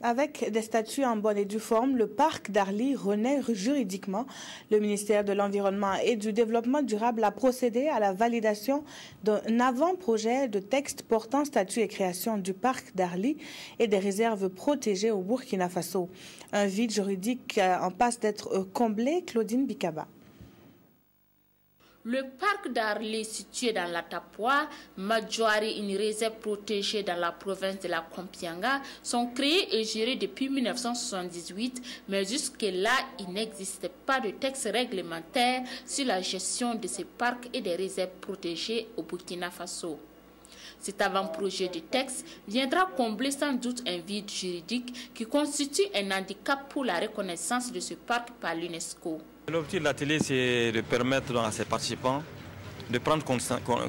Avec des statuts en bonne et due forme, le parc d'Arly renaît juridiquement. Le ministère de l'Environnement et du Développement durable a procédé à la validation d'un avant-projet de texte portant statut et création du parc d'Arly et des réserves protégées au Burkina Faso. Un vide juridique en passe d'être comblé. Claudine Bikaba. Le parc d'Arlé, situé dans la Tapua, Madjouari, une réserve protégée dans la province de la Compianga, sont créés et gérés depuis 1978, mais jusque-là, il n'existe pas de texte réglementaire sur la gestion de ces parcs et des réserves protégées au Burkina Faso. Cet avant-projet de texte viendra combler sans doute un vide juridique qui constitue un handicap pour la reconnaissance de ce parc par l'UNESCO. L'objectif de l'atelier, c'est de permettre à ses participants de prendre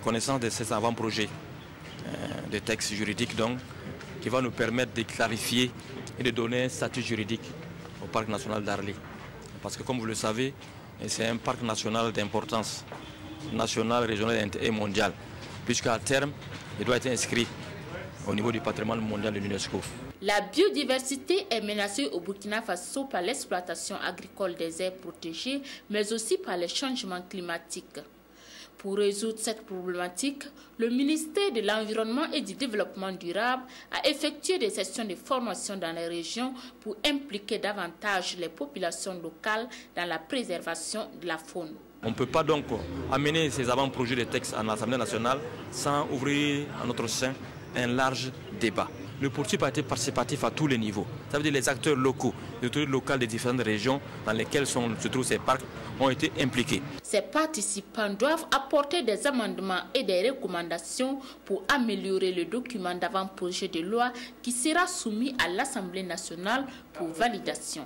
connaissance de ces avant-projets euh, de textes juridiques donc, qui va nous permettre de clarifier et de donner un statut juridique au parc national d'Arly. Parce que comme vous le savez, c'est un parc national d'importance nationale, régionale et mondiale, puisqu'à terme, il doit être inscrit au niveau du patrimoine mondial de l'UNESCO. La biodiversité est menacée au Burkina Faso par l'exploitation agricole des aires protégées, mais aussi par les changements climatiques. Pour résoudre cette problématique, le ministère de l'Environnement et du Développement durable a effectué des sessions de formation dans les régions pour impliquer davantage les populations locales dans la préservation de la faune. On ne peut pas donc amener ces avant-projets de textes en Assemblée nationale sans ouvrir à notre sein un large débat. Le politique a été participatif à tous les niveaux. Ça veut dire les acteurs locaux, les autorités locales des différentes régions dans lesquelles se trouvent ces parcs ont été impliqués. Ces participants doivent apporter des amendements et des recommandations pour améliorer le document d'avant-projet de loi qui sera soumis à l'Assemblée nationale pour validation.